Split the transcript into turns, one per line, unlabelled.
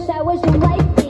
wish I was your wife.